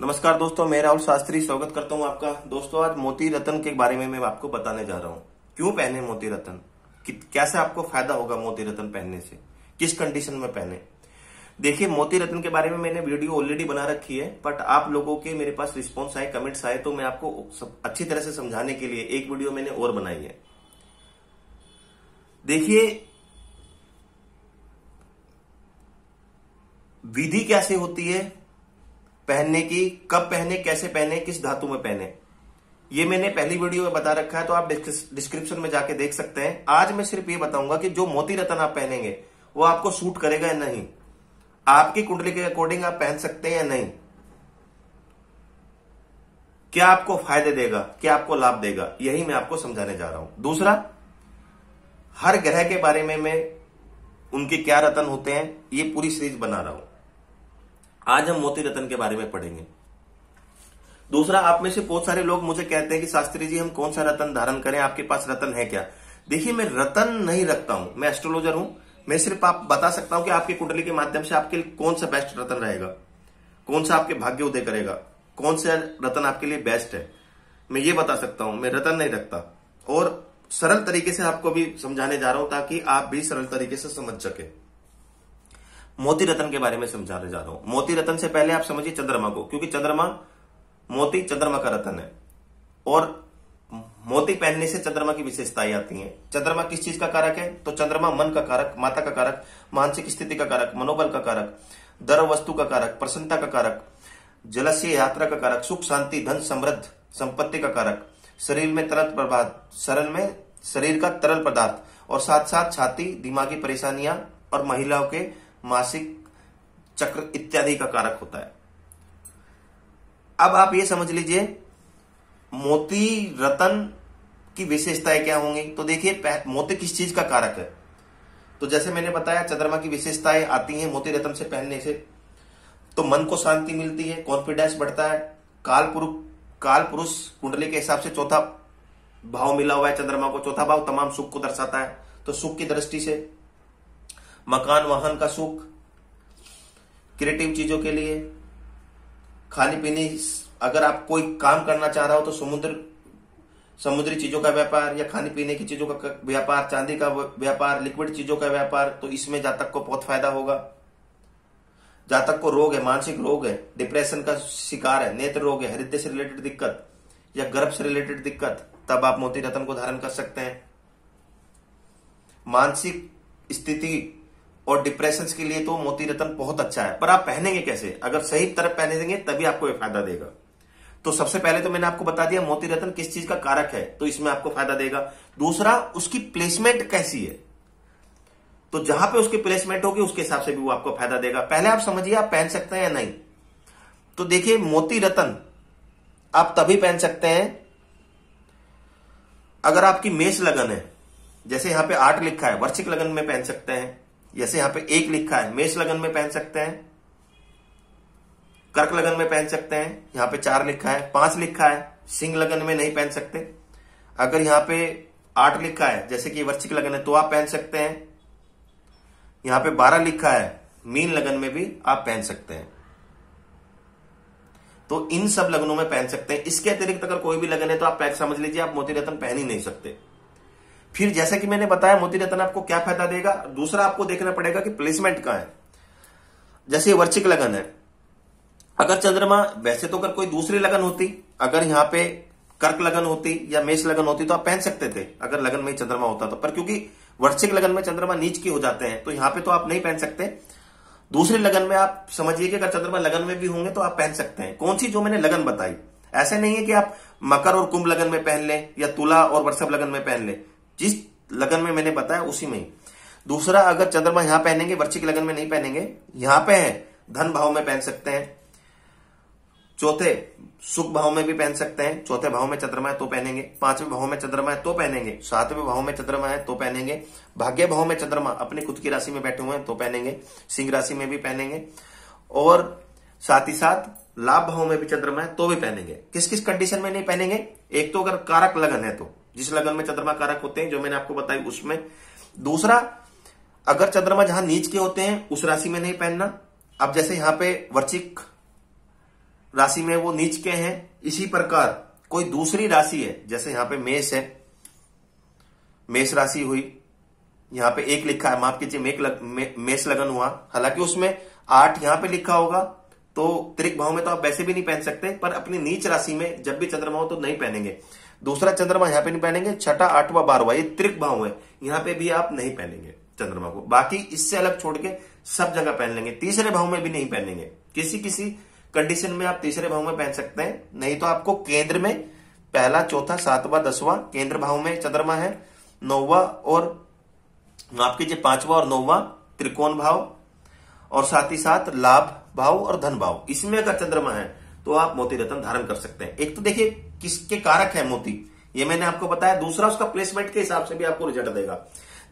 नमस्कार दोस्तों, मैं राहुल शास्त्री स्वागत करता हूँ आपका। दोस्तों, आज मोती रतन के बारे में मैं आपको बताने जा रहा हूँ। क्यों पहने मोती रतन? कैसे आपको फ़ायदा होगा मोती रतन पहनने से? किस कंडीशन में पहने? देखिए, मोती रतन के बारे में मैंने वीडियो ऑलरेडी बना रखी है बट आप लोगों के मेरे पास रिस्पॉन्स आए कमेंट्स आए तो मैं आपको अच्छी तरह से समझाने के लिए एक वीडियो मैंने और बनाई है। देखिए, विधि कैसे होती है? पहनने की, कब पहने, कैसे पहने, किस धातु में पहने। ये मैंने पहली वीडियो में बता रखा है तो आप डिस्क्रिप्शन में जाके देख सकते हैं। आज मैं सिर्फ़ ये बताऊँगा कि जो मोती रतन आप पहनेंगे, वो आपको सूट करेगा या नहीं। आपकी कुंडली के अकॉर्डिंग आप पहन सकते हैं या नहीं। क्या आपको फ़ायदे देगा, क्या आपको लाभ देगा, यही मैं आपको समझाने जा रहा हूँ। दूसरा, हर ग्रह के बारे में मैं उनके क्या रतन होते हैं, ये पूरी सीरीज़ बना रहा हूँ। आज हम मोती रतन के बारे में पढ़ेंगे। दूसरा, आप में से बहुत सारे लोग मुझे कहते हैं कि, शास्त्री जी, हम कौन सा रतन धारण करें? आपके पास रतन है क्या? देखिए, मैं रतन नहीं रखता हूँ। मैं एस्ट्रोलॉजर हूँ। मैं सिर्फ़ आप बता सकता हूँ कि आपकी कुंडली के माध्यम से आपके लिए कौन सा बेस्ट रतन रहेगा। कौन सा आपके भाग्य उदय करेगा? कौन सा रतन आपके लिए बेस्ट है? मैं ये बता सकता हूँ, मैं रतन नहीं रखता। और सरल तरीके से आपको भी समझाने जा रहा हूँ ताकि आप भी सरल तरीके से समझ सके। मोती रतन के बारे में समझाने जा रहा हूँ। मोती रतन से पहले आप समझिए चंद्रमा को, क्योंकि चंद्रमा, मोती चंद्रमा का रतन है। और मोती पहनने से चंद्रमा की विशेषताएँ आती हैं। चंद्रमा किस चीज़ का कारक है? तो चंद्रमा मन का कारक, माता का कारक, मानसिक स्थिति का कारक, मनोबल का कारक दर वस्तु का कारक, प्रसन्नता का कारक, जलस्य यात्रा का कारक, सुख, शांति, धन, समृद्ध, संपत्ति का कारक, शरीर में तरल पदार्थ, शरण में शरीर का तरल पदार्थ, और साथ साथ छाती, दिमागी परेशानियाँ और महिलाओं के मासिक चक्र इत्यादि का कारक होता है। अब आप ये समझ लीजिए, मोती रतन की विशेषताएँ क्या होंगी? तो देखिए मोती किस चीज़ का कारक है? तो जैसे मैंने बताया, चंद्रमा की विशेषताएँ आती हैं मोती रतन से पहनने से। तो मन को शांति मिलती है कॉन्फिडेंस बढ़ता है। काल पुरुष काल पुरुष कुंडली के हिसाब से चौथा भाव मिला हुआ है, चंद्रमा को चौथा भाव तमाम सुख को दर्शाता है। तो सुख की दृष्टि से मकान वाहन का सुख, क्रिएटिव चीज़ों के लिए, खाने पीने, अगर आप कोई काम करना चाह रहा हो तो समुद्र, समुद्री चीज़ों का व्यापार या खाने पीने की चीज़ों का व्यापार, चांदी का व्यापार लिक्विड चीज़ों का व्यापार तो इसमें जातक को बहुत फ़ायदा होगा। जातक को रोग है, मानसिक रोग है डिप्रेशन का शिकार है, नेत्र रोग है, हृदय से रिलेटेड दिक्कत या गर्भ से रिलेटेड दिक्कत, तब आप मोती रतन को धारण कर सकते हैं। मानसिक स्थिति और डिप्रेशन के लिए तो मोती रतन बहुत अच्छा है। पर आप पहनेंगे कैसे? अगर सही तरफ़ पहनेंगे तभी आपको फ़ायदा देगा। तो सबसे पहले तो मैंने आपको बता दिया, मोती रतन किस चीज़ का कारक है तो इसमें आपको फ़ायदा देगा। दूसरा, उसकी प्लेसमेंट कैसी है? तो जहाँ पे उसकी प्लेसमेंट होगी, उसके हिसाब से भी वो आपको फ़ायदा देगा। पहले आप समझिए, आप पहन सकते हैं या नहीं। तो देखिए, मोती रतन, आप तभी पहन सकते हैं अगर आपकी मेष लगन है। जैसे यहाँ पे आठ लिखा है, वर्षिक लगन में पहन सकते हैं। जैसे यहाँ पे एक लिखा है, मेष लगन में पहन सकते हैं, कर्क लगन में पहन सकते हैं, यहाँ पे चार लिखा है, पाँच लिखा है, सिंह लगन में नहीं पहन सकते। अगर यहाँ पे आठ लिखा है, जैसे कि वर्षिक लगन है तो आप पहन सकते हैं। यहाँ पे बारह लिखा है, मीन लगन में भी आप पहन सकते हैं। तो इन सब लगनों में पहन सकते हैं। इसके अतिरिक्त अगर कोई भी लगन है तो आप पैक समझ लीजिए, आप मोती रतन पहन ही नहीं सकते। फिर जैसा कि मैंने बताया मोती रतन आपको क्या फ़ायदा देगा? दूसरा आपको देखना पड़ेगा कि प्लेसमेंट कहाँ है। जैसे वर्षिक लगन है। अगर चंद्रमा, वैसे तो अगर कोई दूसरी लगन होती, अगर यहाँ पे कर्क लगन होती या मेष लगन होती तो आप पहन सकते थे, अगर लगन में चंद्रमा होता तो। पर क्योंकि वर्षिक लगन में चंद्रमा नीच के हो जाते हैं तो यहाँ पे तो आप नहीं पहन सकते। दूसरे लगन में आप समझिए कि अगर चंद्रमा लगन में भी होंगे तो आप पहन सकते हैं। कौन सी? जो मैंने लगन बताई। ऐसे नहीं है कि आप मकर और कुंभ लगन में पहन लें या तुला और वर्षभ लगन में पहन लें। जिस लगन में मैंने बताया, उसी में दूसरा, अगर चंद्रमा यहाँ पहनेंगे वर्षिक लगन में नहीं पहनेंगे, यहाँ पे है, धन भाव में पहन सकते हैं। चौथे, सुख भाव में भी पहन सकते हैं। चौथे भाव में चंद्रमा है तो पहनेंगे, पाँचवें भाव में चंद्रमा है तो पहनेंगे, सातवें भाव में चंद्रमा है तो पहनेंगे, भाग्य भाव में चंद्रमा अपनी खुद की राशि में बैठे हुए हैं तो पहनेंगे, सिंह राशि में भी पहनेंगे। और साथ ही साथ, लाभ भाव में भी चंद्रमा है तो भी पहनेंगे। किस किस कंडीशन में नहीं पहनेंगे? एक तो अगर कारक लगन है तो। जिस लगन में चंद्रमा कारक होते हैं जो मैंने आपको बताई उसमें। दूसरा अगर चंद्रमा जहाँ नीच के होते हैं उस राशि में नहीं पहनना। अब जैसे यहाँ पे वर्चिक राशि में वो नीच के हैं इसी प्रकार कोई दूसरी राशि है जैसे यहाँ पे मेष है मेष राशि हुई यहाँ पे एक लिखा है माफ़ कीजिए मेक लग, मे, मेष लगन हुआ। हालाँकि उसमें आठ यहाँ पे लिखा होगा तो त्रिक भाव में तो आप वैसे भी नहीं पहन सकते पर अपनी नीच राशि में जब भी चंद्रमा हो तो नहीं पहनेंगे। दूसरा चंद्रमा यहाँ पे नहीं पहनेंगे, छठा, आठवां, बारहवा, ये त्रिक भाव है। यहाँ पे भी आप नहीं पहनेंगे चंद्रमा को। बाकी इससे अलग छोड़ के सब जगह पहन लेंगे। तीसरे भाव में भी नहीं पहनेंगे। किसी किसी कंडीशन में आप तीसरे भाव में पहन सकते हैं। नहीं तो आपको केंद्र में पहला, चौथा, सातवां, दसवां केंद्र भाव में चंद्रमा है, नौवा और माफ़ कीजिए पांचवा और नौवा त्रिकोण भाव और साथ ही साथ लाभ भाव और धन भाव। इसमें अगर चंद्रमा है तो आप मोती रत्न धारण कर सकते हैं। एक तो देखिए किसके कारक है मोती? ये मैंने आपको बताया। दूसरा उसका प्लेसमेंट के हिसाब से भी आपको रिज़ल्ट देगा।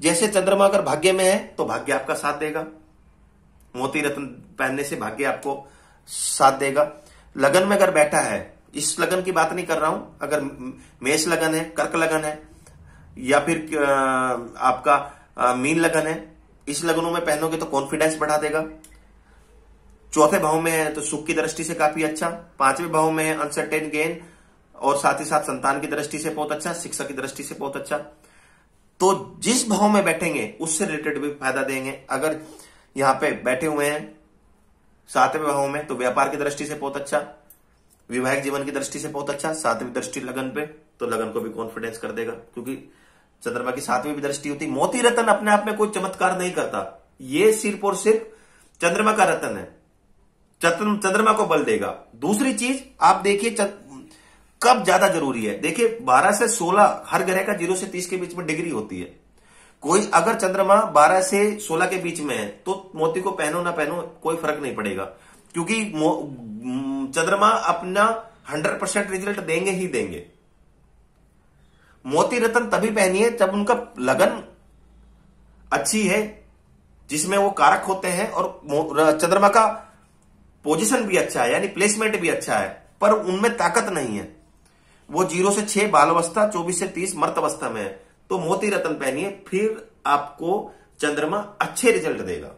जैसे चंद्रमा अगर भाग्य में है तो भाग्य आपका साथ देगा। मोती रत्न पहनने से भाग्य आपको साथ देगा। लगन में अगर बैठा है, इस लगन की बात नहीं कर रहा हूँ। अगर मेष लगन है, कर्क लगन है, या फिर आपका मीन लगन है, इस लगनों में पहनोगे तो कॉन्फिडेंस बढ़ा देगा। चौथे भाव में है तो सुख की दृष्टि से काफ़ी अच्छा। पाँचवें भाव में है अनसर्टेन गेन और साथ ही साथ संतान की दृष्टि से बहुत अच्छा शिक्षा की दृष्टि से बहुत अच्छा। तो जिस भाव में बैठेंगे, उससे रिलेटेड भी फ़ायदा देंगे। अगर यहाँ पे बैठे हुए हैं, सातवें भाव में तो व्यापार की दृष्टि से बहुत अच्छा विवाहिक जीवन की दृष्टि से बहुत अच्छा सातवीं दृष्टि लगन पे तो लगन को भी कॉन्फिडेंस कर देगा। क्योंकि चंद्रमा की सातवीं भी दृष्टि होती, मोती रतन अपने आप में कोई चमत्कार नहीं करता। ये सिर्फ़ और सिर्फ़ चंद्रमा का रतन है। चंद्रमा को बल देगा। दूसरी चीज़, आप देखिए कब ज़्यादा ज़रूरी है? देखिए 12 से 16 हर ग्रह का ज़ीरो से 30 के बीच में डिग्री होती है। कोई अगर चंद्रमा 12 से 16 के बीच में है तो मोती को पहनो ना पहनो, कोई फ़र्क नहीं पड़ेगा। क्योंकि चंद्रमा अपना 100 परसेंट रिज़ल्ट देंगे ही देंगे। मोती रतन तभी पहनिए जब उनका लगन अच्छी है, जिसमें वो कारक होते हैं और चंद्रमा का पोजीशन भी अच्छा है, यानी प्लेसमेंट भी अच्छा है, पर उनमें ताकत नहीं है। वो ज़ीरो से छह बाल अवस्था चौबीस से तीस मर्त अवस्था में है। तो मोती रतन पहनिए, फिर आपको चंद्रमा अच्छे रिज़ल्ट देगा।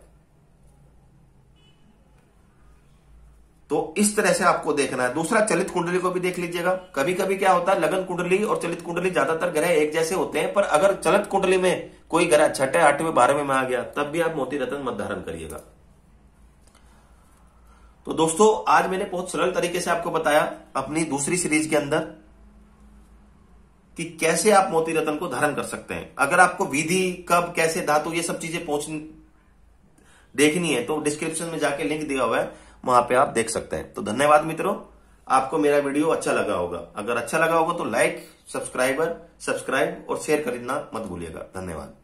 तो इस तरह से आपको देखना है। दूसरा, चलित कुंडली को भी देख लीजिएगा। कभी कभी क्या होता है, लगन कुंडली और चलित कुंडली ज़्यादातर ग्रह एक जैसे होते हैं, पर अगर चलित कुंडली में कोई ग्रह छठे आठवें, बारहवें में आ गया, तब भी आप मोती रतन मत धारण करिएगा। तो दोस्तों, आज मैंने बहुत सरल तरीके से आपको बताया अपनी दूसरी सीरीज़ के अंदर। कि कैसे आप मोती रतन को धारण कर सकते हैं? अगर आपको विधि, कब, कैसे, धातु, ये सब चीज़ें पहुँच देखनी है तो डिस्क्रिप्शन में जाके लिंक दिया हुआ है, वहाँ पे आप देख सकते हैं। तो धन्यवाद मित्रों, आपको मेरा वीडियो अच्छा लगा होगा। अगर अच्छा लगा होगा तो लाइक सब्सक्राइबर सब्सक्राइब और शेयर करना मत भूलिएगा। धन्यवाद।